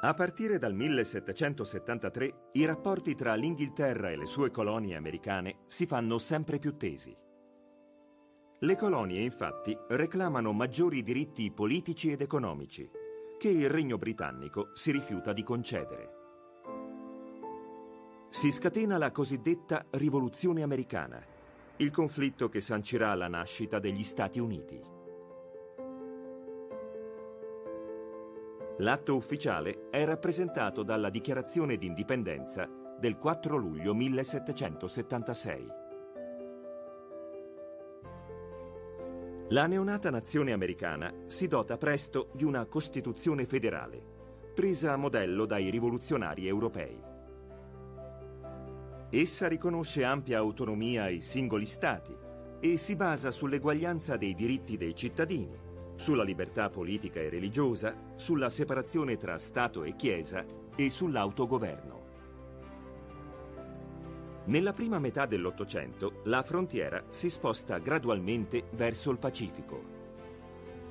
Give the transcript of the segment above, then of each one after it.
A partire dal 1773 i rapporti tra l'Inghilterra e le sue colonie americane si fanno sempre più tesi. Le colonie infatti reclamano maggiori diritti politici ed economici che il Regno britannico si rifiuta di concedere. Si scatena la cosiddetta Rivoluzione americana, il conflitto che sancirà la nascita degli Stati Uniti. L'atto ufficiale è rappresentato dalla dichiarazione di indipendenza del 4 luglio 1776. La neonata nazione americana si dota presto di una Costituzione federale, presa a modello dai rivoluzionari europei. Essa riconosce ampia autonomia ai singoli Stati e si basa sull'eguaglianza dei diritti dei cittadini, sulla libertà politica e religiosa, sulla separazione tra Stato e Chiesa e sull'autogoverno. Nella prima metà dell'Ottocento la frontiera si sposta gradualmente verso il Pacifico.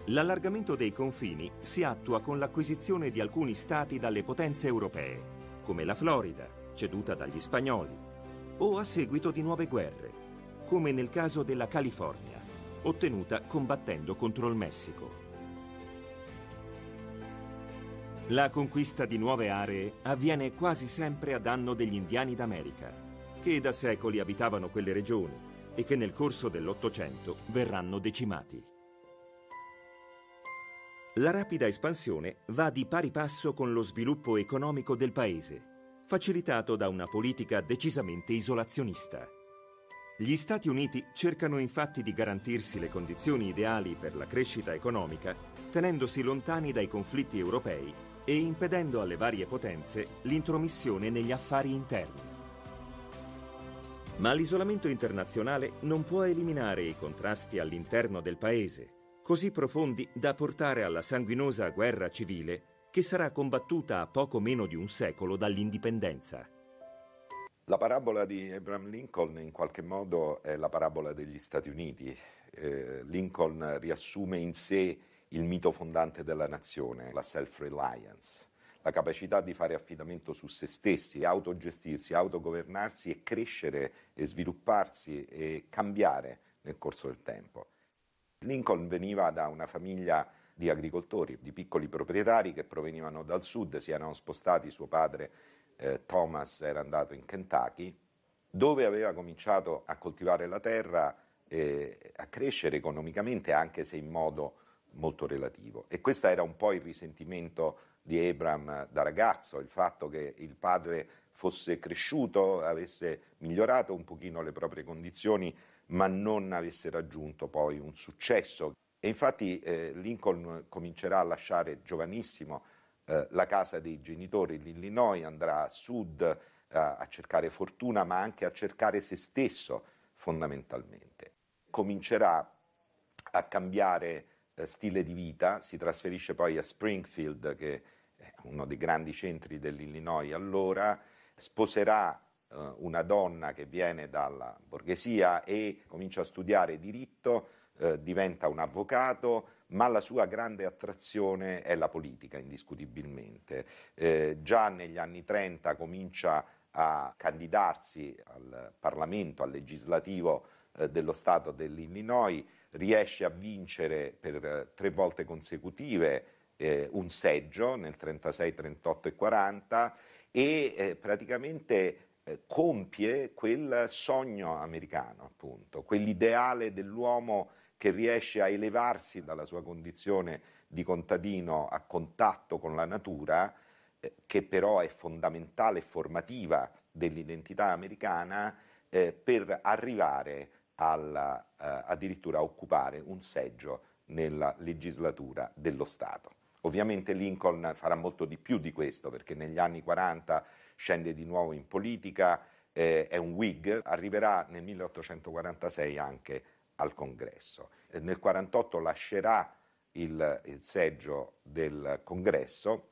L'allargamento dei confini si attua con l'acquisizione di alcuni stati dalle potenze europee, come la Florida, ceduta dagli spagnoli, o a seguito di nuove guerre, come nel caso della California ottenuta combattendo contro il Messico. La conquista di nuove aree avviene quasi sempre a danno degli indiani d'America, che da secoli abitavano quelle regioni e che nel corso dell'Ottocento verranno decimati. La rapida espansione va di pari passo con lo sviluppo economico del paese, facilitato da una politica decisamente isolazionista. Gli Stati Uniti cercano infatti di garantirsi le condizioni ideali per la crescita economica, tenendosi lontani dai conflitti europei e impedendo alle varie potenze l'intromissione negli affari interni. Ma l'isolamento internazionale non può eliminare i contrasti all'interno del paese, così profondi da portare alla sanguinosa guerra civile che sarà combattuta a poco meno di un secolo dall'indipendenza. La parabola di Abraham Lincoln in qualche modo è la parabola degli Stati Uniti. Eh, Lincoln riassume in sé il mito fondante della nazione, la self-reliance, la capacità di fare affidamento su se stessi, autogestirsi, autogovernarsi e crescere e svilupparsi e cambiare nel corso del tempo. Lincoln veniva da una famiglia di agricoltori, di piccoli proprietari che provenivano dal sud, si erano spostati suo padre eh, Thomas era andato in Kentucky, dove aveva cominciato a coltivare la terra e a crescere economicamente, anche se in modo molto relativo. E questo era un po' il risentimento di Abram da ragazzo, il fatto che il padre fosse cresciuto, avesse migliorato un pochino le proprie condizioni, ma non avesse raggiunto poi un successo. E infatti eh, Lincoln comincerà a lasciare giovanissimo eh, la casa dei genitori, l'Illinois, andrà a sud eh, a cercare fortuna, ma anche a cercare se stesso fondamentalmente. Comincerà a cambiare stile di vita, si trasferisce poi a Springfield, che è uno dei grandi centri dell'Illinois allora, sposerà eh, una donna che viene dalla borghesia e comincia a studiare diritto, eh, diventa un avvocato, ma la sua grande attrazione è la politica, indiscutibilmente. Eh, già negli anni 30 comincia a candidarsi al Parlamento, al legislativo eh, dello Stato dell'Illinois, riesce a vincere per eh, tre volte consecutive eh, un seggio nel 36, 38 e 40 e eh, praticamente eh, compie quel sogno americano, appunto, quell'ideale dell'uomo che riesce a elevarsi dalla sua condizione di contadino a contatto con la natura, eh, che però è fondamentale e formativa dell'identità americana, eh, per arrivare alla, eh, addirittura a occupare un seggio nella legislatura dello Stato. Ovviamente Lincoln farà molto di più di questo perché negli anni 40 scende di nuovo in politica, eh, è un Whig, arriverà nel 1846 anche al congresso. Nel 1948 lascerà il, il seggio del congresso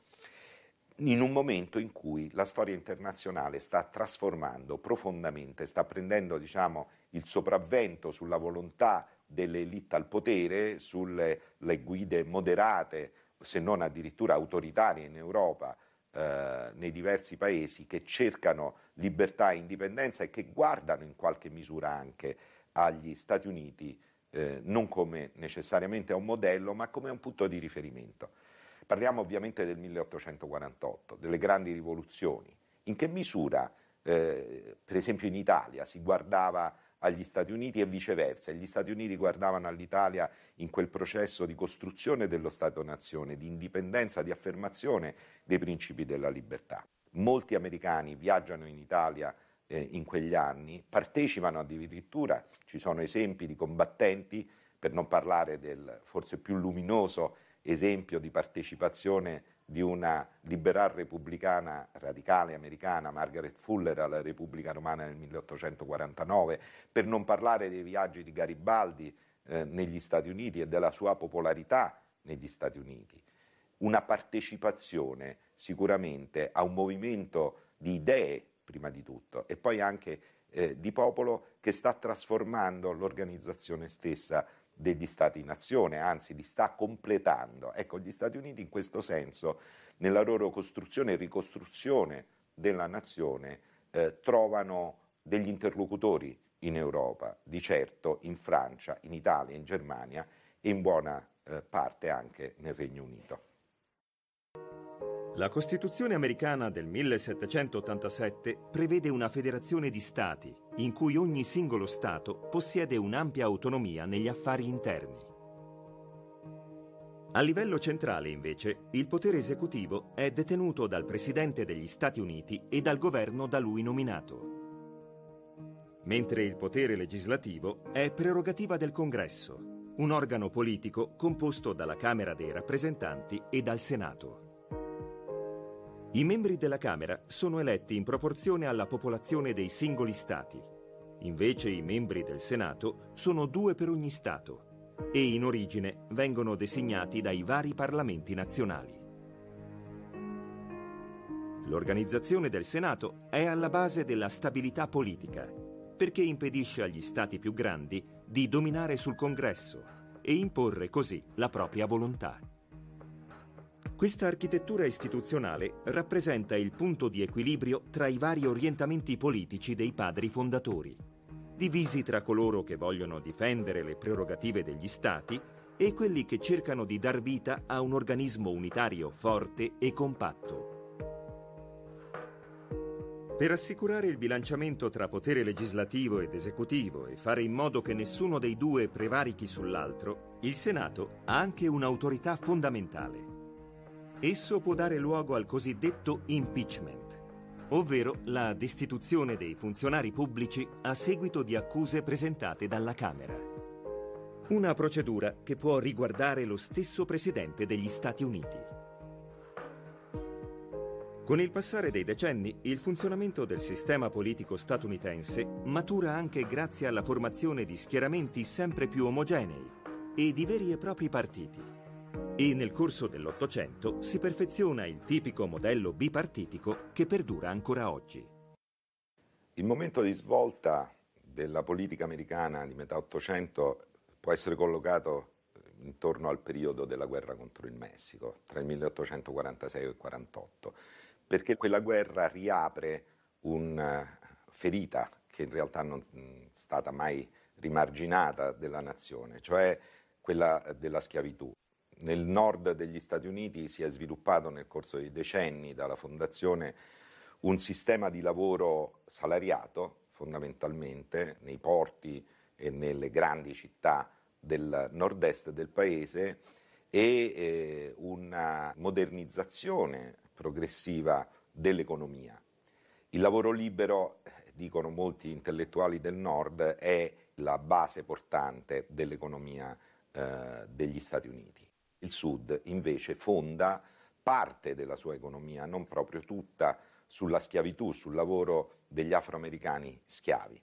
in un momento in cui la storia internazionale sta trasformando profondamente, sta prendendo diciamo, il sopravvento sulla volontà delle elite al potere, sulle guide moderate, se non addirittura autoritarie in Europa eh, nei diversi paesi che cercano libertà e indipendenza e che guardano in qualche misura anche agli Stati Uniti eh, non come necessariamente un modello, ma come un punto di riferimento. Parliamo ovviamente del 1848, delle grandi rivoluzioni. In che misura, eh, per esempio in Italia, si guardava agli Stati Uniti e viceversa, gli Stati Uniti guardavano all'Italia in quel processo di costruzione dello Stato-nazione, di indipendenza, di affermazione dei principi della libertà. Molti americani viaggiano in Italia eh, in quegli anni, partecipano addirittura, ci sono esempi di combattenti, per non parlare del forse più luminoso esempio di partecipazione di una liberal repubblicana radicale americana, Margaret Fuller, alla Repubblica Romana nel 1849, per non parlare dei viaggi di Garibaldi eh, negli Stati Uniti e della sua popolarità negli Stati Uniti. Una partecipazione sicuramente a un movimento di idee prima di tutto, e poi anche eh, di popolo che sta trasformando l'organizzazione stessa degli Stati-nazione, anzi li sta completando. Ecco, gli Stati Uniti in questo senso, nella loro costruzione e ricostruzione della nazione, eh, trovano degli interlocutori in Europa, di certo in Francia, in Italia, in Germania e in buona eh, parte anche nel Regno Unito. La Costituzione americana del 1787 prevede una federazione di Stati, in cui ogni singolo Stato possiede un'ampia autonomia negli affari interni. A livello centrale, invece, il potere esecutivo è detenuto dal Presidente degli Stati Uniti e dal governo da lui nominato. Mentre il potere legislativo è prerogativa del Congresso, un organo politico composto dalla Camera dei rappresentanti e dal Senato. I membri della Camera sono eletti in proporzione alla popolazione dei singoli Stati. Invece i membri del Senato sono due per ogni Stato e in origine vengono designati dai vari parlamenti nazionali. L'organizzazione del Senato è alla base della stabilità politica perché impedisce agli Stati più grandi di dominare sul Congresso e imporre così la propria volontà. Questa architettura istituzionale rappresenta il punto di equilibrio tra i vari orientamenti politici dei padri fondatori, divisi tra coloro che vogliono difendere le prerogative degli Stati e quelli che cercano di dar vita a un organismo unitario forte e compatto. Per assicurare il bilanciamento tra potere legislativo ed esecutivo e fare in modo che nessuno dei due prevarichi sull'altro, il Senato ha anche un'autorità fondamentale Esso può dare luogo al cosiddetto impeachment, ovvero la destituzione dei funzionari pubblici a seguito di accuse presentate dalla Camera. Una procedura che può riguardare lo stesso Presidente degli Stati Uniti. Con il passare dei decenni, il funzionamento del sistema politico statunitense matura anche grazie alla formazione di schieramenti sempre più omogenei e di veri e propri partiti e nel corso dell'Ottocento si perfeziona il tipico modello bipartitico che perdura ancora oggi. Il momento di svolta della politica americana di metà Ottocento può essere collocato intorno al periodo della guerra contro il Messico, tra il 1846 e il 1848, perché quella guerra riapre una ferita che in realtà non è stata mai rimarginata della nazione, cioè quella della schiavitù nel nord degli Stati Uniti si è sviluppato nel corso dei decenni dalla fondazione un sistema di lavoro salariato fondamentalmente nei porti e nelle grandi città del nord-est del paese e eh, una modernizzazione progressiva dell'economia. Il lavoro libero, dicono molti intellettuali del nord, è la base portante dell'economia eh, degli Stati Uniti. Il Sud invece fonda parte della sua economia, non proprio tutta, sulla schiavitù, sul lavoro degli afroamericani schiavi.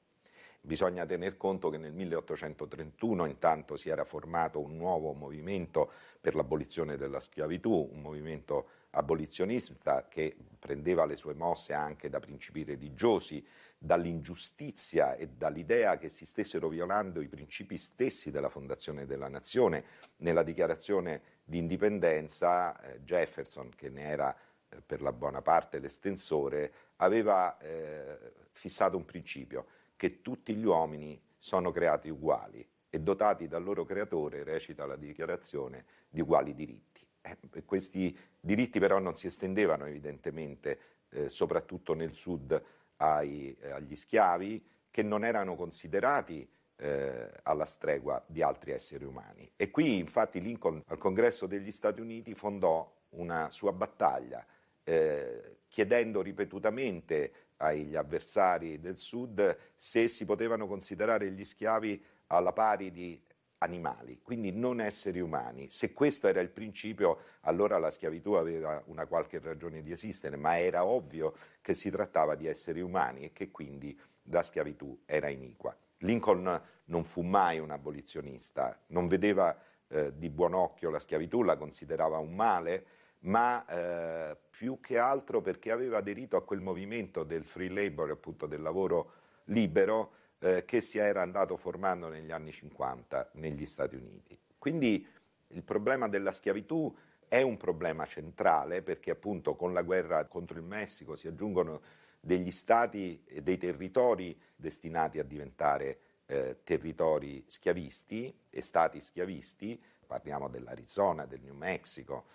Bisogna tener conto che nel 1831 intanto si era formato un nuovo movimento per l'abolizione della schiavitù, un movimento abolizionista che prendeva le sue mosse anche da principi religiosi, dall'ingiustizia e dall'idea che si stessero violando i principi stessi della fondazione della nazione. Nella dichiarazione di indipendenza eh, Jefferson, che ne era eh, per la buona parte l'estensore, aveva eh, fissato un principio, che tutti gli uomini sono creati uguali e dotati dal loro creatore, recita la dichiarazione, di uguali diritti. Eh, questi diritti però non si estendevano evidentemente, eh, soprattutto nel sud, ai, eh, agli schiavi, che non erano considerati eh, alla stregua di altri esseri umani. E qui infatti Lincoln al congresso degli Stati Uniti fondò una sua battaglia eh, chiedendo ripetutamente agli avversari del Sud se si potevano considerare gli schiavi alla pari di animali, quindi non esseri umani. Se questo era il principio, allora la schiavitù aveva una qualche ragione di esistere, ma era ovvio che si trattava di esseri umani e che quindi la schiavitù era iniqua. Lincoln non fu mai un abolizionista, non vedeva eh, di buon occhio la schiavitù, la considerava un male, ma eh, più che altro perché aveva aderito a quel movimento del free labor, appunto del lavoro libero, eh, che si era andato formando negli anni 50 negli Stati Uniti. Quindi il problema della schiavitù è un problema centrale perché appunto con la guerra contro il Messico si aggiungono degli stati e dei territori destinati a diventare eh, territori schiavisti e stati schiavisti, parliamo dell'Arizona, del New Mexico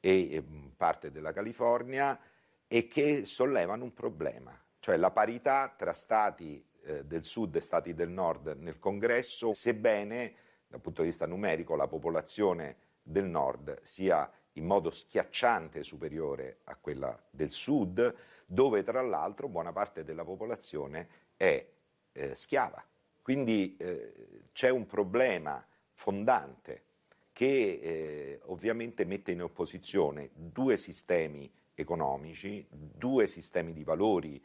e, e parte della California, e che sollevano un problema, cioè la parità tra stati eh, del sud e stati del nord nel congresso, sebbene dal punto di vista numerico la popolazione del nord sia in modo schiacciante superiore a quella del sud, dove tra l'altro buona parte della popolazione è eh, schiava. Quindi eh, c'è un problema fondante che eh, ovviamente mette in opposizione due sistemi economici, due sistemi di valori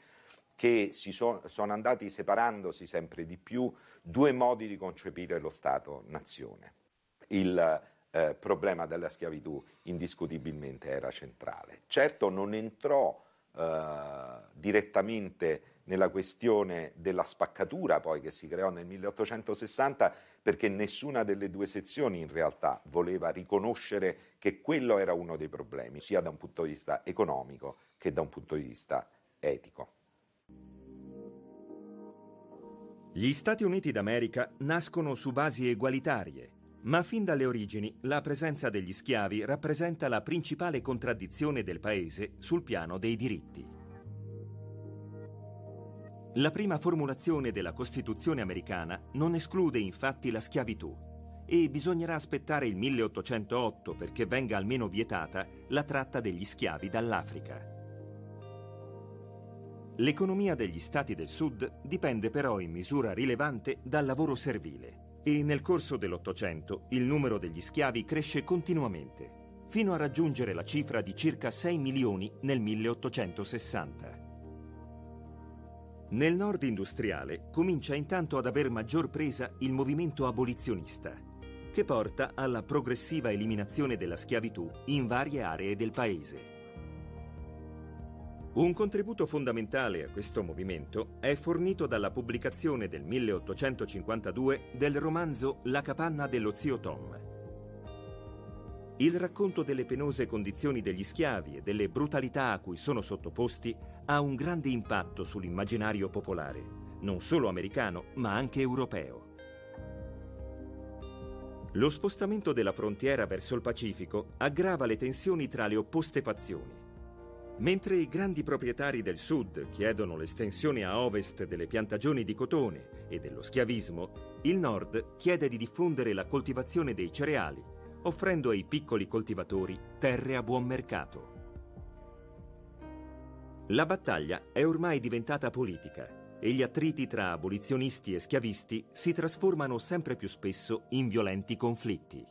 che si so, sono andati separandosi sempre di più, due modi di concepire lo Stato-nazione. Il eh, problema della schiavitù indiscutibilmente era centrale. Certo non entrò eh, direttamente nella questione della spaccatura poi che si creò nel 1860 perché nessuna delle due sezioni in realtà voleva riconoscere che quello era uno dei problemi, sia da un punto di vista economico che da un punto di vista etico. Gli Stati Uniti d'America nascono su basi egualitarie ma fin dalle origini la presenza degli schiavi rappresenta la principale contraddizione del paese sul piano dei diritti. La prima formulazione della Costituzione americana non esclude infatti la schiavitù e bisognerà aspettare il 1808 perché venga almeno vietata la tratta degli schiavi dall'Africa. L'economia degli stati del sud dipende però in misura rilevante dal lavoro servile e nel corso dell'Ottocento il numero degli schiavi cresce continuamente, fino a raggiungere la cifra di circa 6 milioni nel 1860. Nel nord industriale comincia intanto ad aver maggior presa il movimento abolizionista, che porta alla progressiva eliminazione della schiavitù in varie aree del paese. Un contributo fondamentale a questo movimento è fornito dalla pubblicazione del 1852 del romanzo La capanna dello zio Tom. Il racconto delle penose condizioni degli schiavi e delle brutalità a cui sono sottoposti ha un grande impatto sull'immaginario popolare, non solo americano, ma anche europeo. Lo spostamento della frontiera verso il Pacifico aggrava le tensioni tra le opposte fazioni Mentre i grandi proprietari del sud chiedono l'estensione a ovest delle piantagioni di cotone e dello schiavismo, il nord chiede di diffondere la coltivazione dei cereali, offrendo ai piccoli coltivatori terre a buon mercato. La battaglia è ormai diventata politica e gli attriti tra abolizionisti e schiavisti si trasformano sempre più spesso in violenti conflitti.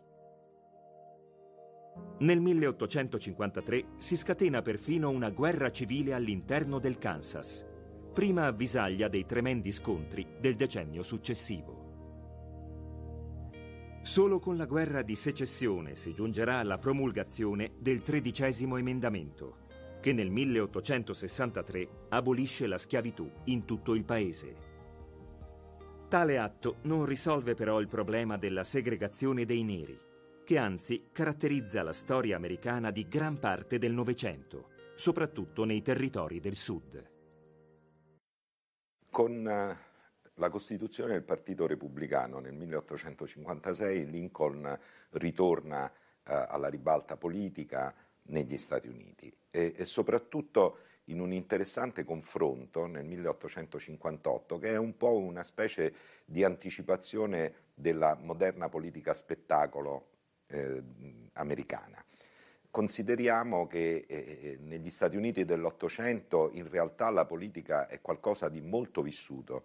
Nel 1853 si scatena perfino una guerra civile all'interno del Kansas, prima avvisaglia dei tremendi scontri del decennio successivo. Solo con la guerra di secessione si giungerà alla promulgazione del tredicesimo emendamento, che nel 1863 abolisce la schiavitù in tutto il paese. Tale atto non risolve però il problema della segregazione dei neri che anzi caratterizza la storia americana di gran parte del Novecento, soprattutto nei territori del sud. Con eh, la Costituzione del Partito Repubblicano nel 1856 Lincoln ritorna eh, alla ribalta politica negli Stati Uniti e, e, soprattutto in un interessante confronto nel 1858 che è un po' una specie di anticipazione della moderna politica spettacolo eh, americana. Consideriamo che eh, eh negli Stati Uniti dell'Ottocento in realtà la politica è qualcosa di molto vissuto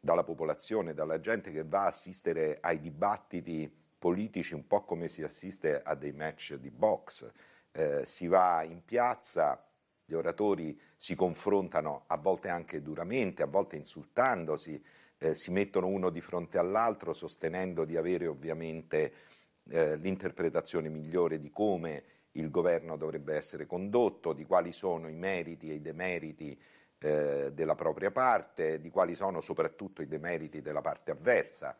dalla popolazione, dalla gente che va a assistere ai dibattiti politici un po' come si assiste a dei match di box. Eh, si va in piazza, gli oratori si confrontano a volte anche duramente, a volte insultandosi, eh, si mettono uno di fronte all'altro sostenendo di avere ovviamente eh, l'interpretazione migliore di come il governo dovrebbe essere condotto, di quali sono i meriti e i demeriti eh, della propria parte, di quali sono soprattutto i demeriti della parte avversa.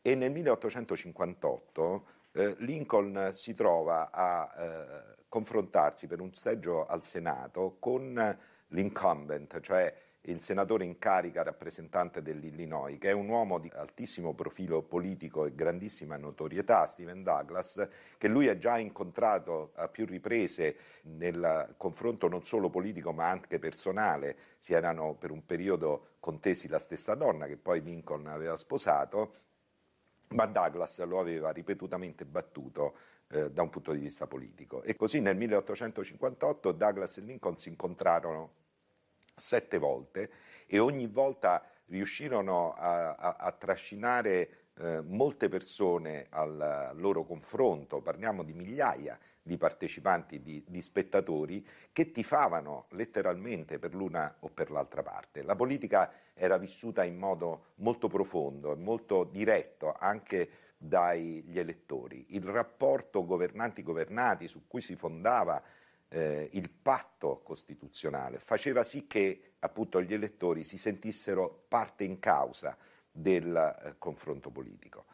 E nel 1858 eh, Lincoln si trova a eh, confrontarsi per un seggio al Senato con l'incumbent, cioè il senatore in carica rappresentante dell'Illinois, che è un uomo di altissimo profilo politico e grandissima notorietà, Stephen Douglas, che lui ha già incontrato a più riprese nel confronto non solo politico ma anche personale, si erano per un periodo contesi la stessa donna che poi Lincoln aveva sposato, ma Douglas lo aveva ripetutamente battuto eh, da un punto di vista politico. E così nel 1858 Douglas e Lincoln si incontrarono sette volte e ogni volta riuscirono a, a, a trascinare eh, molte persone al loro confronto, parliamo di migliaia di partecipanti, di, di, spettatori, che tifavano letteralmente per l'una o per l'altra parte. La politica era vissuta in modo molto profondo e molto diretto anche dagli elettori. Il rapporto governanti-governati su cui si fondava eh, il patto costituzionale faceva sì che appunto gli elettori si sentissero parte in causa del eh, confronto politico.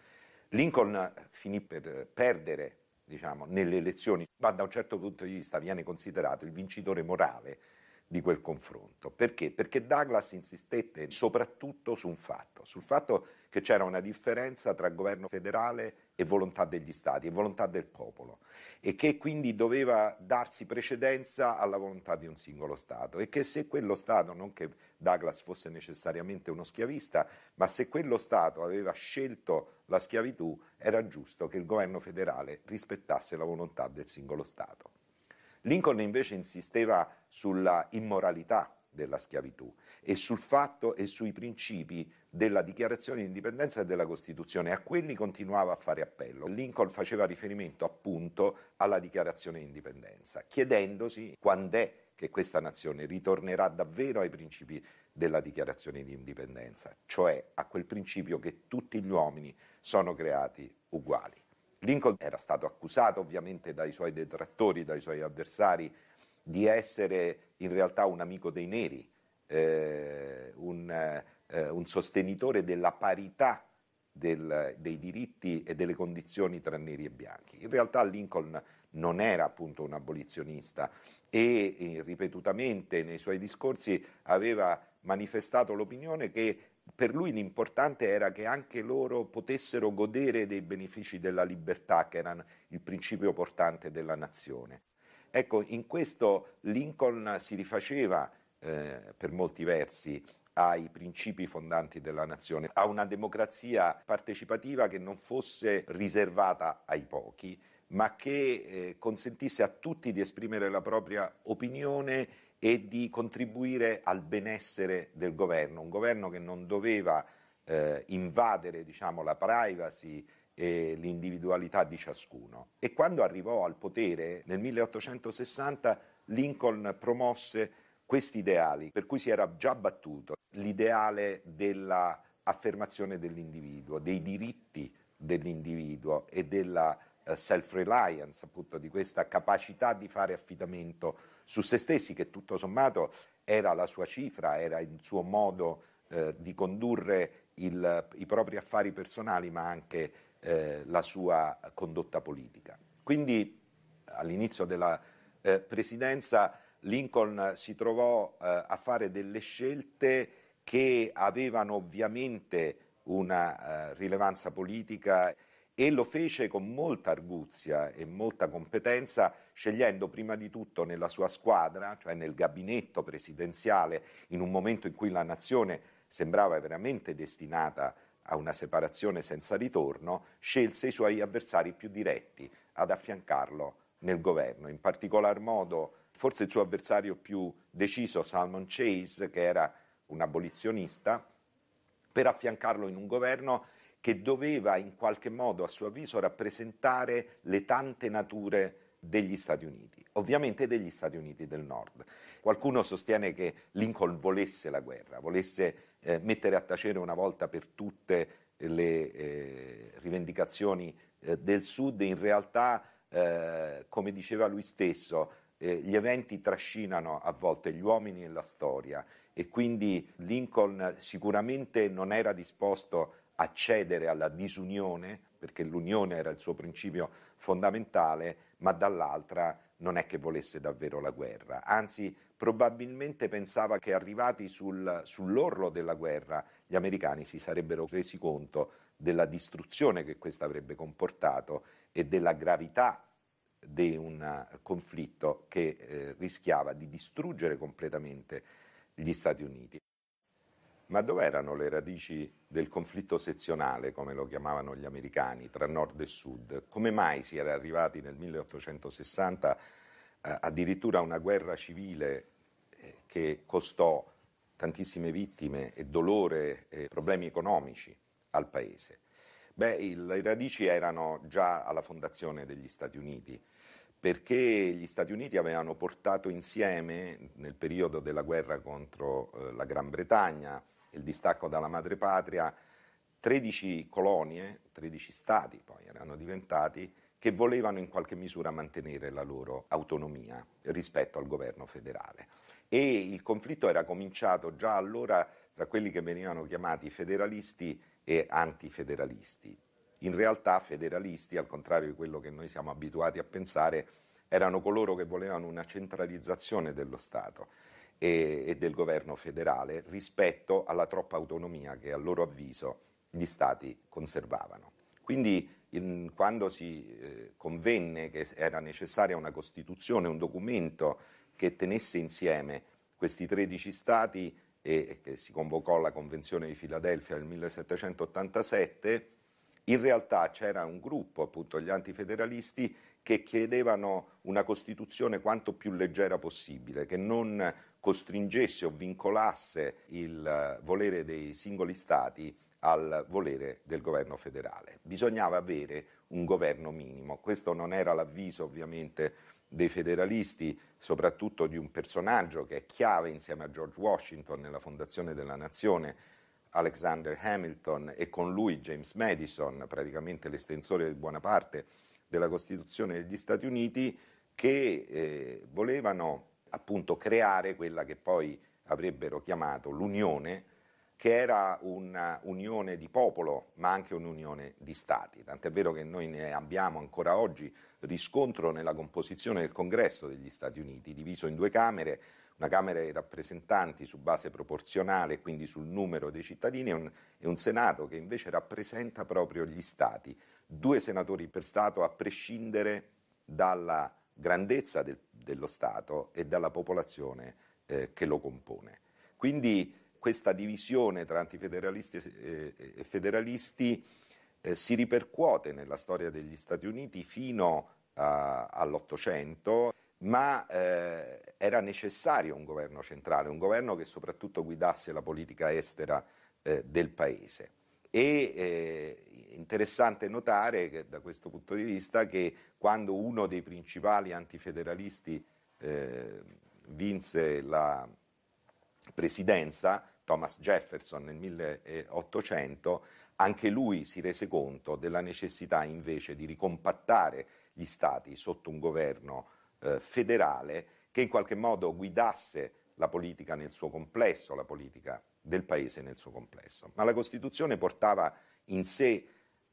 Lincoln finì per perdere diciamo, nelle elezioni, ma da un certo punto di vista viene considerato il vincitore morale di quel confronto. Perché? Perché Douglas insistette soprattutto su un fatto, sul fatto che c'era una differenza tra governo federale e volontà degli stati e volontà del popolo e che quindi doveva darsi precedenza alla volontà di un singolo Stato e che se quello Stato, non che Douglas fosse necessariamente uno schiavista, ma se quello Stato aveva scelto la schiavitù, era giusto che il governo federale rispettasse la volontà del singolo Stato. Lincoln invece insisteva sulla immoralità della schiavitù e sul fatto e sui principi della dichiarazione di indipendenza e della Costituzione. A quelli continuava a fare appello. Lincoln faceva riferimento appunto alla dichiarazione di indipendenza, chiedendosi quando è che questa nazione ritornerà davvero ai principi della dichiarazione di indipendenza, cioè a quel principio che tutti gli uomini sono creati uguali. Lincoln era stato accusato ovviamente dai suoi detrattori, dai suoi avversari, di essere in realtà un amico dei neri, eh, un, eh, un, sostenitore della parità del, dei diritti e delle condizioni tra neri e bianchi. In realtà Lincoln non era appunto un abolizionista e eh, ripetutamente nei suoi discorsi aveva manifestato l'opinione che per lui l'importante era che anche loro potessero godere dei benefici della libertà, che erano il principio portante della nazione. Ecco, in questo Lincoln si rifaceva eh, per molti versi ai principi fondanti della nazione, a una democrazia partecipativa che non fosse riservata ai pochi, ma che eh, consentisse a tutti di esprimere la propria opinione e di contribuire al benessere del governo, un governo che non doveva eh, invadere diciamo, la privacy e l'individualità di ciascuno. E quando arrivò al potere nel 1860 Lincoln promosse questi ideali per cui si era già battuto, l'ideale dell'affermazione dell'individuo, dei diritti dell'individuo e della eh, self-reliance, appunto di questa capacità di fare affidamento su se stessi, che tutto sommato era la sua cifra, era il suo modo eh, di condurre il, i propri affari personali, ma anche eh, la sua condotta politica. Quindi all'inizio della eh, presidenza Lincoln si trovò eh, a fare delle scelte che avevano ovviamente una eh, rilevanza politica e lo fece con molta arguzia e molta competenza, scegliendo prima di tutto nella sua squadra, cioè nel gabinetto presidenziale, in un momento in cui la nazione sembrava veramente destinata a una separazione senza ritorno, scelse i suoi avversari più diretti ad affiancarlo nel governo, in particolar modo forse il suo avversario più deciso, Salmon Chase, che era un abolizionista, per affiancarlo in un governo che doveva in qualche modo, a suo avviso, rappresentare le tante nature degli Stati Uniti, ovviamente degli Stati Uniti del Nord. Qualcuno sostiene che Lincoln volesse la guerra, volesse eh, mettere a tacere una volta per tutte le eh, rivendicazioni eh, del Sud, in realtà, eh, come diceva lui stesso, eh, gli eventi trascinano a volte gli uomini e la storia e quindi Lincoln sicuramente non era disposto a cedere alla disunione, perché l'unione era il suo principio fondamentale, ma dall'altra non è che volesse davvero la guerra, anzi probabilmente pensava che arrivati sul, sull'orlo della guerra gli americani si sarebbero resi conto della distruzione che questa avrebbe comportato e della gravità di un conflitto che eh, rischiava di distruggere completamente gli Stati Uniti. Ma dove erano le radici del conflitto sezionale, come lo chiamavano gli americani, tra nord e sud? Come mai si era arrivati nel 1860 eh, addirittura a una guerra civile eh, che costò tantissime vittime e dolore e problemi economici al paese? Beh, le radici erano già alla fondazione degli Stati Uniti perché gli Stati Uniti avevano portato insieme nel periodo della guerra contro eh, la Gran Bretagna, il distacco dalla madrepatria, 13 colonie, 13 stati poi erano diventati, che volevano in qualche misura mantenere la loro autonomia rispetto al governo federale. E il conflitto era cominciato già allora tra quelli che venivano chiamati federalisti e antifederalisti in realtà federalisti, al contrario di quello che noi siamo abituati a pensare, erano coloro che volevano una centralizzazione dello Stato e, e del governo federale rispetto alla troppa autonomia che a loro avviso gli Stati conservavano. Quindi in, quando si eh, convenne che era necessaria una Costituzione, un documento che tenesse insieme questi 13 Stati e che si convocò la Convenzione di Filadelfia nel 1787, in realtà c'era un gruppo, appunto gli antifederalisti, che chiedevano una Costituzione quanto più leggera possibile, che non costringesse o vincolasse il volere dei singoli Stati al volere del governo federale. Bisognava avere un governo minimo. Questo non era l'avviso ovviamente dei federalisti, soprattutto di un personaggio che è chiave insieme a George Washington nella fondazione della nazione, Alexander Hamilton e con lui James Madison, praticamente l'estensore di buona parte della Costituzione degli Stati Uniti, che eh, volevano appunto creare quella che poi avrebbero chiamato l'Unione, che era un'unione di popolo, ma anche un'unione di Stati. Tant'è vero che noi ne abbiamo ancora oggi riscontro nella composizione del Congresso degli Stati Uniti, diviso in due Camere, una Camera dei rappresentanti su base proporzionale, quindi sul numero dei cittadini, e un, e un Senato che invece rappresenta proprio gli Stati, due senatori per Stato a prescindere dalla grandezza del, dello Stato e dalla popolazione eh, che lo compone. Quindi questa divisione tra antifederalisti e, federalisti eh, si ripercuote nella storia degli Stati Uniti fino all'Ottocento ma eh, era necessario un governo centrale, un governo che soprattutto guidasse la politica estera eh, del paese. E eh, interessante notare che, da questo punto di vista che quando uno dei principali antifederalisti eh, vinse la presidenza, Thomas Jefferson nel 1800, anche lui si rese conto della necessità invece di ricompattare gli stati sotto un governo eh, federale che in qualche modo guidasse la politica nel suo complesso, la politica del paese nel suo complesso. Ma la Costituzione portava in sé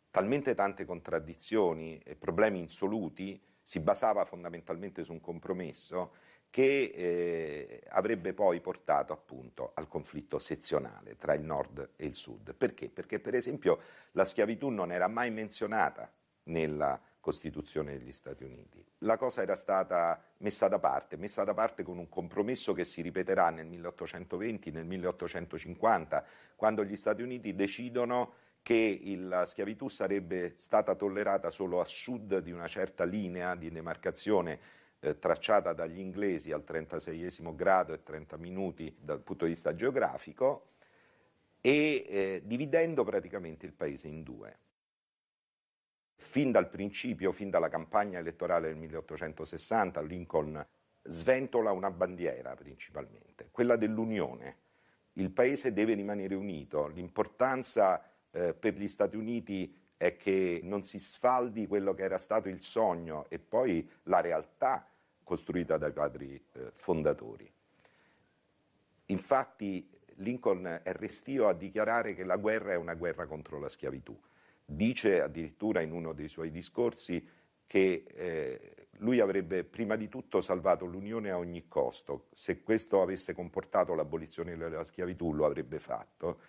talmente tante contraddizioni e problemi insoluti, si basava fondamentalmente su un compromesso, che eh, avrebbe poi portato appunto al conflitto sezionale tra il nord e il sud. Perché? Perché per esempio la schiavitù non era mai menzionata nella Costituzione degli Stati Uniti. La cosa era stata messa da parte, messa da parte con un compromesso che si ripeterà nel 1820, nel 1850, quando gli Stati Uniti decidono che la schiavitù sarebbe stata tollerata solo a sud di una certa linea di demarcazione eh, tracciata dagli inglesi al 36 grado e 30 minuti dal punto di vista geografico e eh, dividendo praticamente il paese in due. Fin dal principio, fin dalla campagna elettorale del 1860, Lincoln sventola una bandiera principalmente, quella dell'unione. Il paese deve rimanere unito, l'importanza eh, per gli Stati Uniti è che non si sfaldi quello che era stato il sogno e poi la realtà costruita dai padri eh, fondatori. Infatti Lincoln è restio a dichiarare che la guerra è una guerra contro la schiavitù dice addirittura in uno dei suoi discorsi che eh, lui avrebbe prima di tutto salvato l'Unione a ogni costo. Se questo avesse comportato l'abolizione della schiavitù lo avrebbe fatto.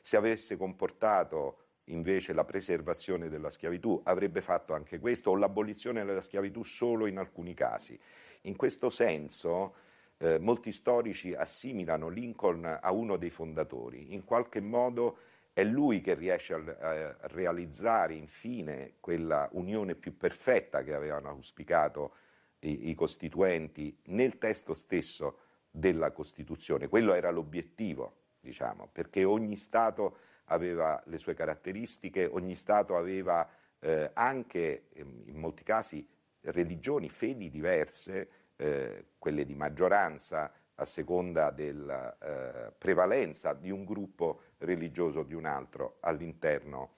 Se avesse comportato invece la preservazione della schiavitù avrebbe fatto anche questo o l'abolizione della schiavitù solo in alcuni casi. In questo senso eh, molti storici assimilano Lincoln a uno dei fondatori, in qualche modo è lui che riesce a, realizzare infine quella unione più perfetta che avevano auspicato i, i costituenti nel testo stesso della Costituzione. Quello era l'obiettivo, diciamo, perché ogni Stato aveva le sue caratteristiche, ogni Stato aveva eh, anche ehm, in molti casi religioni, fedi diverse, eh, quelle di maggioranza, a seconda della eh, prevalenza di un gruppo religioso o di un altro all'interno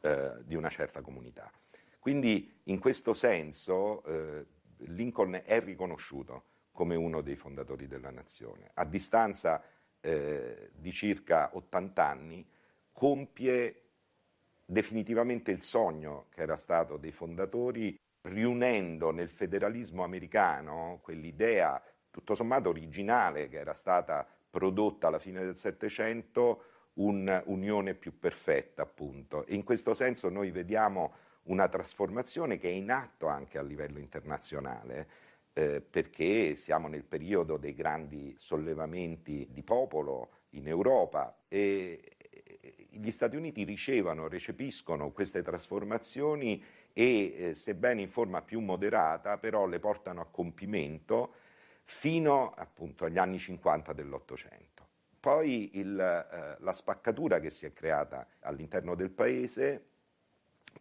eh, di una certa comunità. Quindi in questo senso eh, Lincoln è riconosciuto come uno dei fondatori della nazione. A distanza eh, di circa 80 anni compie definitivamente il sogno che era stato dei fondatori riunendo nel federalismo americano quell'idea tutto sommato originale che era stata prodotta alla fine del Settecento, un'unione più perfetta appunto. E in questo senso noi vediamo una trasformazione che è in atto anche a livello internazionale, eh, perché siamo nel periodo dei grandi sollevamenti di popolo in Europa e gli Stati Uniti ricevono, recepiscono queste trasformazioni e eh, sebbene in forma più moderata, però le portano a compimento fino appunto agli anni 50 dell'Ottocento. Poi il, eh, la spaccatura che si è creata all'interno del paese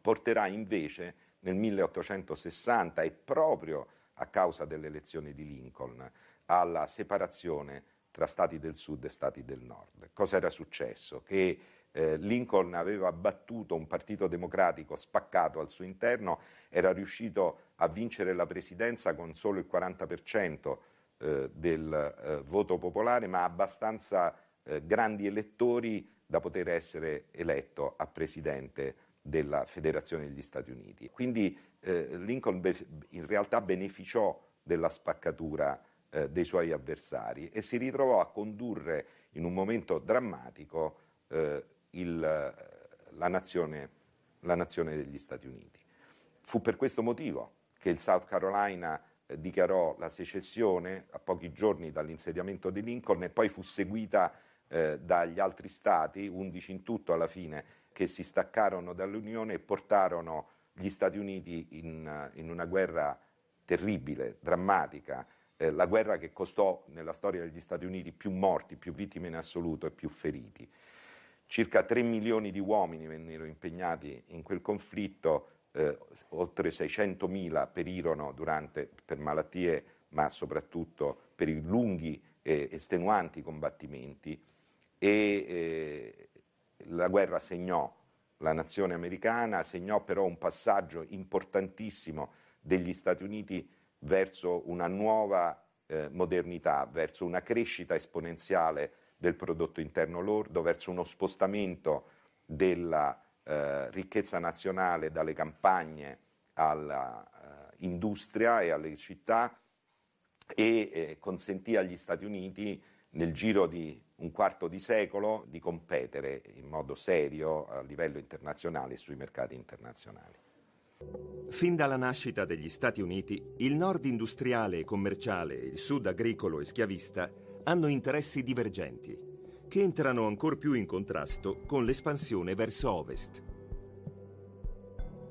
porterà invece nel 1860 e proprio a causa delle elezioni di Lincoln alla separazione tra stati del sud e stati del nord. Cosa era successo? Che eh, Lincoln aveva battuto un partito democratico spaccato al suo interno, era riuscito a vincere la presidenza con solo il 40% eh, del eh, voto popolare, ma abbastanza eh, grandi elettori da poter essere eletto a presidente della Federazione degli Stati Uniti. Quindi eh, Lincoln be- in realtà beneficiò della spaccatura eh, dei suoi avversari e si ritrovò a condurre in un momento drammatico eh, il, la, nazione, la nazione degli Stati Uniti. Fu per questo motivo che il South Carolina dichiarò la secessione a pochi giorni dall'insediamento di Lincoln e poi fu seguita eh, dagli altri stati, 11 in tutto alla fine, che si staccarono dall'Unione e portarono gli Stati Uniti in, in una guerra terribile, drammatica, eh, la guerra che costò nella storia degli Stati Uniti più morti, più vittime in assoluto e più feriti. Circa 3 milioni di uomini vennero impegnati in quel conflitto, eh, oltre 600.000 perirono durante, per malattie, ma soprattutto per i lunghi e estenuanti combattimenti. E eh, la guerra segnò la nazione americana, segnò però un passaggio importantissimo degli Stati Uniti verso una nuova eh, modernità, verso una crescita esponenziale del prodotto interno lordo, verso uno spostamento della eh, ricchezza nazionale dalle campagne all'industria eh, e alle città e eh, consentì agli Stati Uniti nel giro di un quarto di secolo di competere in modo serio a livello internazionale sui mercati internazionali. Fin dalla nascita degli Stati Uniti, il nord industriale e commerciale e il sud agricolo e schiavista hanno interessi divergenti, che entrano ancor più in contrasto con l'espansione verso ovest.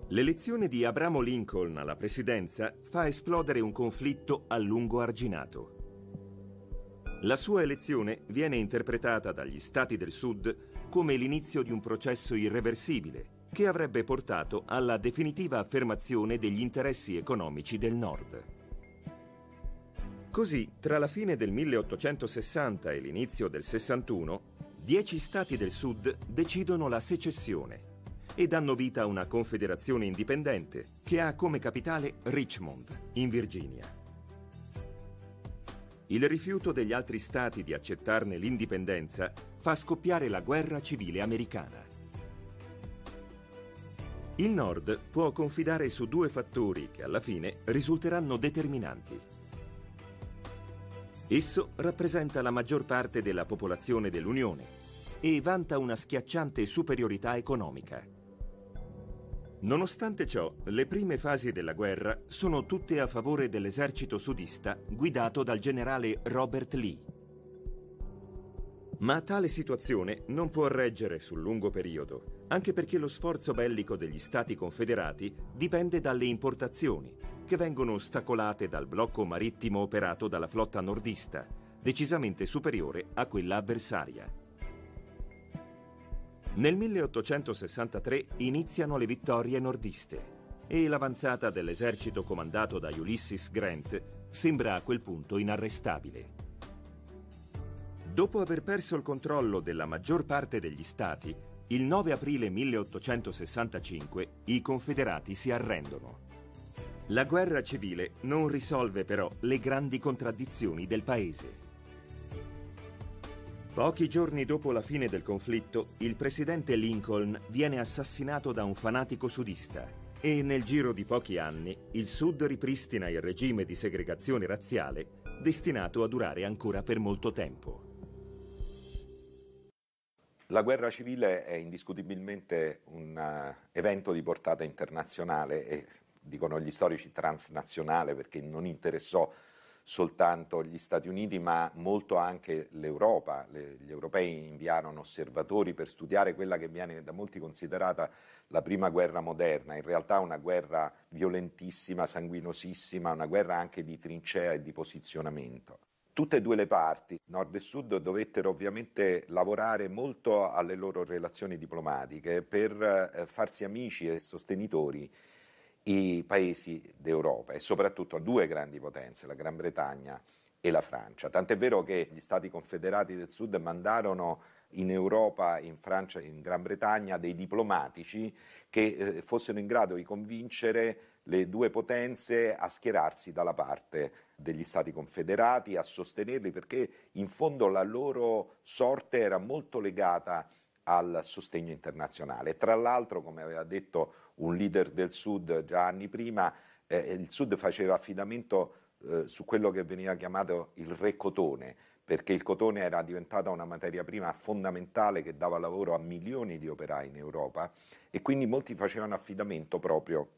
L'elezione di Abramo Lincoln alla presidenza fa esplodere un conflitto a lungo arginato. La sua elezione viene interpretata dagli Stati del Sud come l'inizio di un processo irreversibile che avrebbe portato alla definitiva affermazione degli interessi economici del Nord. Così, tra la fine del 1860 e l'inizio del 61, dieci stati del Sud decidono la secessione e danno vita a una confederazione indipendente che ha come capitale Richmond, in Virginia. Il rifiuto degli altri stati di accettarne l'indipendenza fa scoppiare la guerra civile americana. Il Nord può confidare su due fattori che alla fine risulteranno determinanti. Esso rappresenta la maggior parte della popolazione dell'Unione e vanta una schiacciante superiorità economica. Nonostante ciò, le prime fasi della guerra sono tutte a favore dell'esercito sudista guidato dal generale Robert Lee. Ma tale situazione non può reggere sul lungo periodo, anche perché lo sforzo bellico degli Stati confederati dipende dalle importazioni, che vengono ostacolate dal blocco marittimo operato dalla flotta nordista, decisamente superiore a quella avversaria. Nel 1863 iniziano le vittorie nordiste e l'avanzata dell'esercito comandato da Ulysses Grant sembra a quel punto inarrestabile. Dopo aver perso il controllo della maggior parte degli stati, il 9 aprile 1865 i confederati si arrendono. La guerra civile non risolve però le grandi contraddizioni del paese. Pochi giorni dopo la fine del conflitto, il presidente Lincoln viene assassinato da un fanatico sudista e nel giro di pochi anni il Sud ripristina il regime di segregazione razziale destinato a durare ancora per molto tempo. La guerra civile è indiscutibilmente un uh, evento di portata internazionale e dicono gli storici transnazionale perché non interessò soltanto gli Stati Uniti ma molto anche l'Europa. Le, gli europei inviarono osservatori per studiare quella che viene da molti considerata la prima guerra moderna, in realtà una guerra violentissima, sanguinosissima, una guerra anche di trincea e di posizionamento. Tutte e due le parti, nord e sud, dovettero ovviamente lavorare molto alle loro relazioni diplomatiche per eh, farsi amici e sostenitori i paesi d'Europa e soprattutto a due grandi potenze, la Gran Bretagna e la Francia. Tant'è vero che gli Stati confederati del Sud mandarono in Europa, in Francia e in Gran Bretagna dei diplomatici che eh, fossero in grado di convincere le due potenze a schierarsi dalla parte degli Stati confederati, a sostenerli perché in fondo la loro sorte era molto legata al sostegno internazionale. Tra l'altro, come aveva detto un leader del Sud già anni prima, eh, il Sud faceva affidamento eh, su quello che veniva chiamato il re cotone, perché il cotone era diventata una materia prima fondamentale che dava lavoro a milioni di operai in Europa e quindi molti facevano affidamento proprio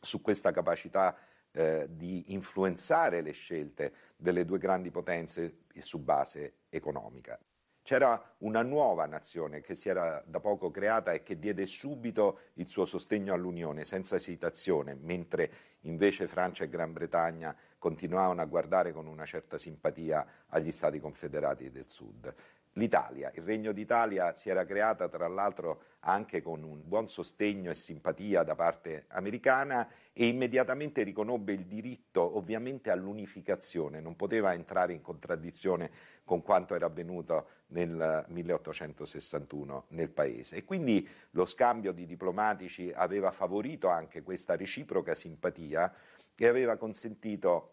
su questa capacità eh, di influenzare le scelte delle due grandi potenze su base economica. C'era una nuova nazione che si era da poco creata e che diede subito il suo sostegno all'Unione senza esitazione, mentre invece Francia e Gran Bretagna continuavano a guardare con una certa simpatia agli Stati confederati del Sud l'Italia. Il Regno d'Italia si era creata tra l'altro anche con un buon sostegno e simpatia da parte americana e immediatamente riconobbe il diritto ovviamente all'unificazione, non poteva entrare in contraddizione con quanto era avvenuto nel 1861 nel paese. E quindi lo scambio di diplomatici aveva favorito anche questa reciproca simpatia e aveva consentito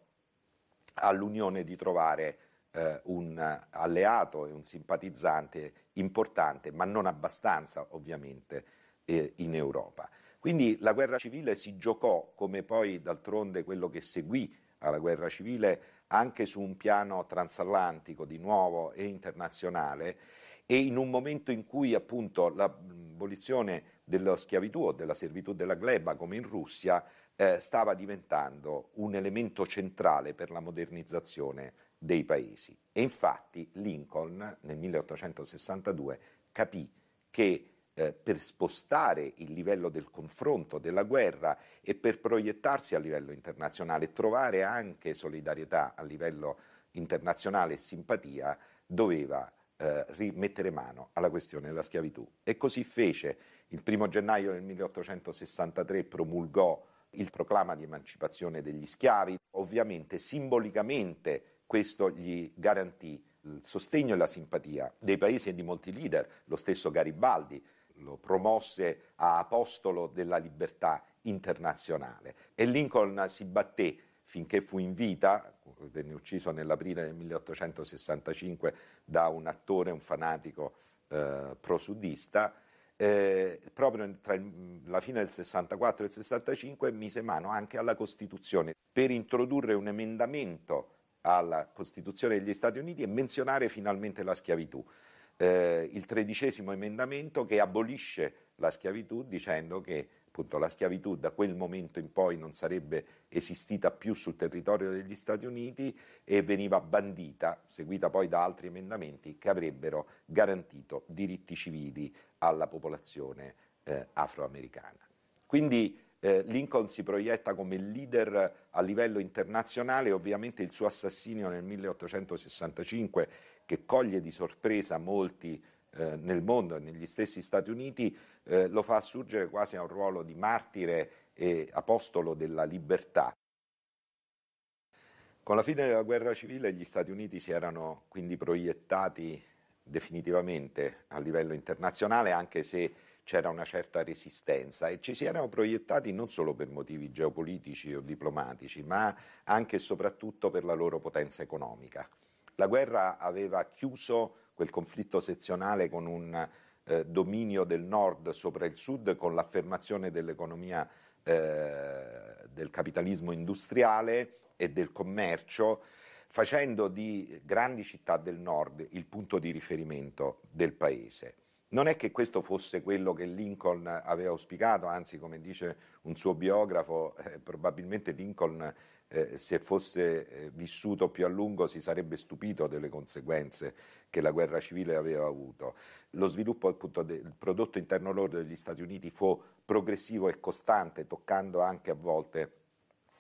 all'Unione di trovare eh, un alleato e un simpatizzante importante, ma non abbastanza ovviamente eh, in Europa. Quindi la guerra civile si giocò, come poi d'altronde quello che seguì alla guerra civile, anche su un piano transatlantico di nuovo e internazionale e in un momento in cui appunto l'abolizione della schiavitù o della servitù della gleba come in Russia eh, stava diventando un elemento centrale per la modernizzazione dei paesi. E infatti Lincoln nel 1862 capì che eh, per spostare il livello del confronto, della guerra e per proiettarsi a livello internazionale trovare anche solidarietà a livello internazionale e simpatia, doveva eh, rimettere mano alla questione della schiavitù. E così fece. Il primo gennaio del 1863 promulgò il proclama di emancipazione degli schiavi. Ovviamente, simbolicamente, questo gli garantì il sostegno e la simpatia dei paesi e di molti leader, lo stesso Garibaldi lo promosse a apostolo della libertà internazionale. E Lincoln si batté finché fu in vita, venne ucciso nell'aprile del 1865 da un attore, un fanatico eh, prosudista, eh, proprio tra il, la fine del 64 e il 65 mise mano anche alla Costituzione. Per introdurre un emendamento alla Costituzione degli Stati Uniti e menzionare finalmente la schiavitù. Eh, il tredicesimo emendamento che abolisce la schiavitù dicendo che appunto, la schiavitù da quel momento in poi non sarebbe esistita più sul territorio degli Stati Uniti e veniva bandita, seguita poi da altri emendamenti che avrebbero garantito diritti civili alla popolazione eh, afroamericana. Quindi eh, Lincoln si proietta come leader a livello internazionale, ovviamente il suo assassinio nel 1865 che coglie di sorpresa molti eh, nel mondo e negli stessi Stati Uniti eh, lo fa assurgere quasi a un ruolo di martire e apostolo della libertà. Con la fine della guerra civile gli Stati Uniti si erano quindi proiettati definitivamente a livello internazionale, anche se c'era una certa resistenza e ci si erano proiettati non solo per motivi geopolitici o diplomatici, ma anche e soprattutto per la loro potenza economica. La guerra aveva chiuso quel conflitto sezionale con un eh, dominio del nord sopra il sud, con l'affermazione dell'economia eh, del capitalismo industriale e del commercio, facendo di grandi città del nord il punto di riferimento del paese. Non è che questo fosse quello che Lincoln aveva auspicato, anzi, come dice un suo biografo, eh, probabilmente Lincoln, eh, se fosse eh, vissuto più a lungo, si sarebbe stupito delle conseguenze che la guerra civile aveva avuto. Lo sviluppo appunto, del prodotto interno lordo degli Stati Uniti fu progressivo e costante, toccando anche a volte,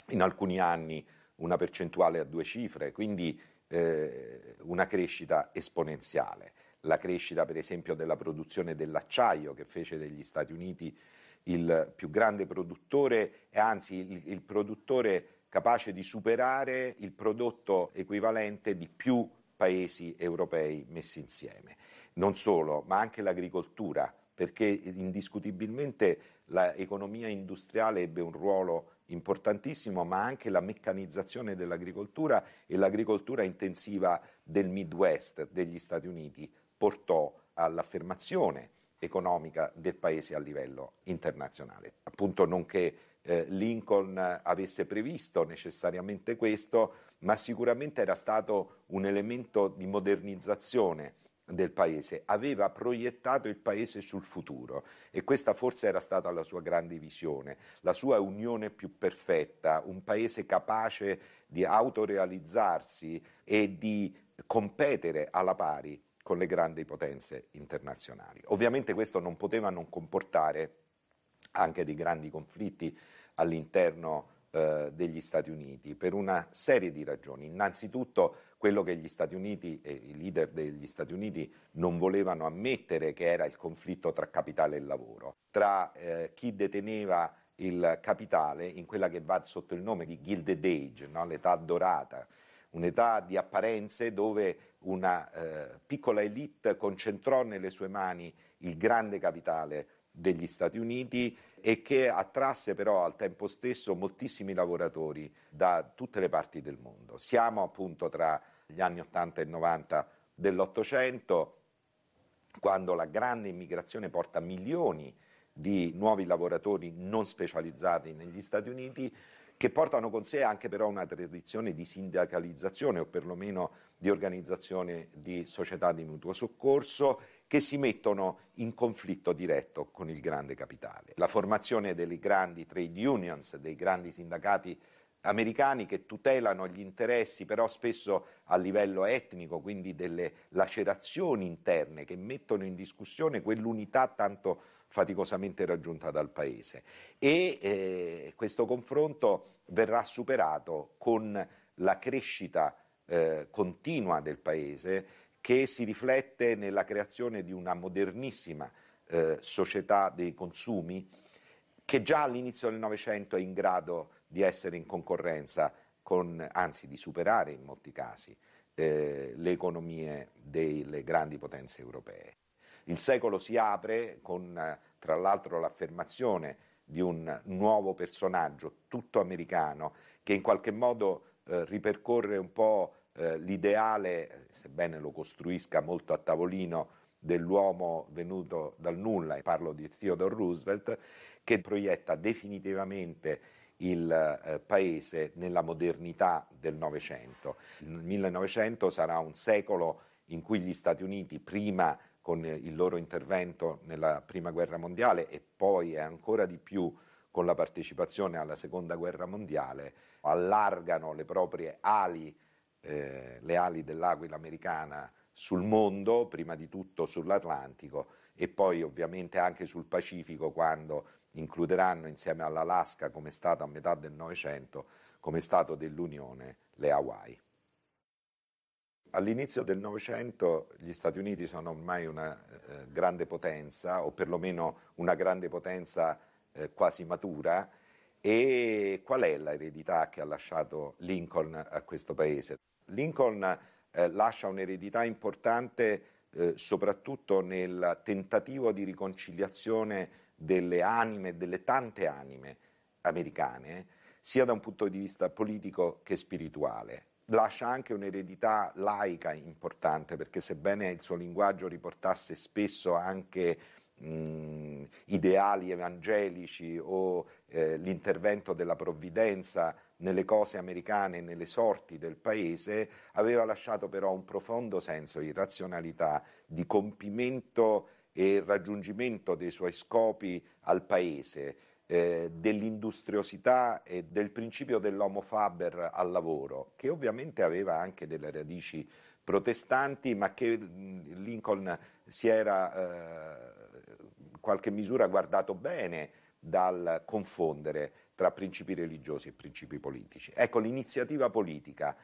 in alcuni anni, una percentuale a due cifre, quindi eh, una crescita esponenziale la crescita per esempio della produzione dell'acciaio che fece degli Stati Uniti il più grande produttore e anzi il, il produttore capace di superare il prodotto equivalente di più paesi europei messi insieme. Non solo, ma anche l'agricoltura, perché indiscutibilmente l'economia industriale ebbe un ruolo importantissimo, ma anche la meccanizzazione dell'agricoltura e l'agricoltura intensiva del Midwest degli Stati Uniti portò all'affermazione economica del paese a livello internazionale. Appunto non che eh, Lincoln avesse previsto necessariamente questo, ma sicuramente era stato un elemento di modernizzazione del paese, aveva proiettato il paese sul futuro e questa forse era stata la sua grande visione, la sua unione più perfetta, un paese capace di autorealizzarsi e di competere alla pari con le grandi potenze internazionali. Ovviamente questo non poteva non comportare anche dei grandi conflitti all'interno eh, degli Stati Uniti per una serie di ragioni. Innanzitutto quello che gli Stati Uniti e i leader degli Stati Uniti non volevano ammettere che era il conflitto tra capitale e lavoro, tra eh, chi deteneva il capitale in quella che va sotto il nome di Gilded Age, no? l'età dorata, un'età di apparenze dove una eh, piccola elite concentrò nelle sue mani il grande capitale degli Stati Uniti e che attrasse però al tempo stesso moltissimi lavoratori da tutte le parti del mondo. Siamo appunto tra gli anni 80 e 90 dell'Ottocento, quando la grande immigrazione porta milioni di nuovi lavoratori non specializzati negli Stati Uniti che portano con sé anche però una tradizione di sindacalizzazione o perlomeno di organizzazione di società di mutuo soccorso che si mettono in conflitto diretto con il grande capitale. La formazione delle grandi trade unions, dei grandi sindacati americani che tutelano gli interessi però spesso a livello etnico, quindi delle lacerazioni interne che mettono in discussione quell'unità tanto faticosamente raggiunta dal Paese. E eh, questo confronto verrà superato con la crescita eh, continua del Paese che si riflette nella creazione di una modernissima eh, società dei consumi che già all'inizio del Novecento è in grado di essere in concorrenza con, anzi di superare in molti casi eh, le economie delle grandi potenze europee. Il secolo si apre con tra l'altro l'affermazione di un nuovo personaggio tutto americano che in qualche modo eh, ripercorre un po' eh, l'ideale, sebbene lo costruisca molto a tavolino, dell'uomo venuto dal nulla, e parlo di Theodore Roosevelt, che proietta definitivamente il eh, paese nella modernità del Novecento. Il 1900 sarà un secolo in cui gli Stati Uniti, prima con il loro intervento nella Prima Guerra Mondiale e poi ancora di più con la partecipazione alla Seconda Guerra Mondiale, allargano le proprie ali, eh, le ali dell'aquila americana sul mondo, prima di tutto sull'Atlantico e poi ovviamente anche sul Pacifico quando includeranno insieme all'Alaska come Stato a metà del Novecento, come Stato dell'Unione, le Hawaii. All'inizio del Novecento gli Stati Uniti sono ormai una eh, grande potenza, o perlomeno una grande potenza eh, quasi matura, e qual è l'eredità che ha lasciato Lincoln a questo paese? Lincoln eh, lascia un'eredità importante eh, soprattutto nel tentativo di riconciliazione delle anime, delle tante anime americane, sia da un punto di vista politico che spirituale. Lascia anche un'eredità laica importante, perché sebbene il suo linguaggio riportasse spesso anche mh, ideali evangelici o eh, l'intervento della provvidenza nelle cose americane, nelle sorti del paese, aveva lasciato però un profondo senso di razionalità, di compimento e raggiungimento dei suoi scopi al paese, eh, dell'industriosità e del principio dell'homo faber al lavoro, che ovviamente aveva anche delle radici protestanti, ma che Lincoln si era eh, in qualche misura guardato bene dal confondere tra principi religiosi e principi politici. Ecco, l'iniziativa politica,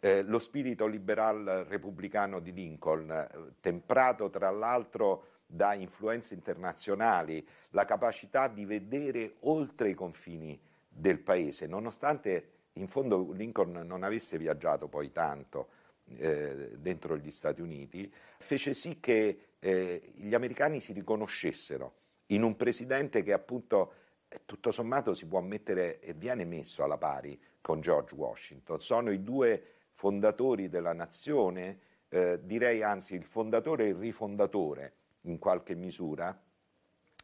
eh, lo spirito liberal repubblicano di Lincoln, eh, temprato tra l'altro da influenze internazionali, la capacità di vedere oltre i confini del paese, nonostante in fondo Lincoln non avesse viaggiato poi tanto eh, dentro gli Stati Uniti, fece sì che eh, gli americani si riconoscessero in un presidente che appunto tutto sommato si può mettere e viene messo alla pari con George Washington. Sono i due fondatori della nazione, eh, direi anzi il fondatore e il rifondatore in qualche misura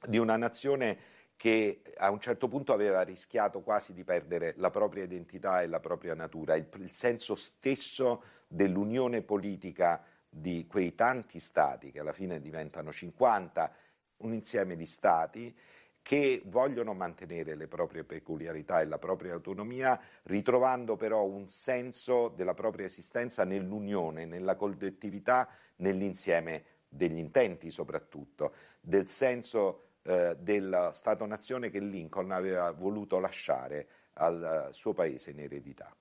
di una nazione che a un certo punto aveva rischiato quasi di perdere la propria identità e la propria natura, il, il senso stesso dell'unione politica di quei tanti stati che alla fine diventano 50, un insieme di stati che vogliono mantenere le proprie peculiarità e la propria autonomia, ritrovando però un senso della propria esistenza nell'unione, nella collettività, nell'insieme degli intenti soprattutto, del senso eh, del Stato-nazione che Lincoln aveva voluto lasciare al uh, suo paese in eredità.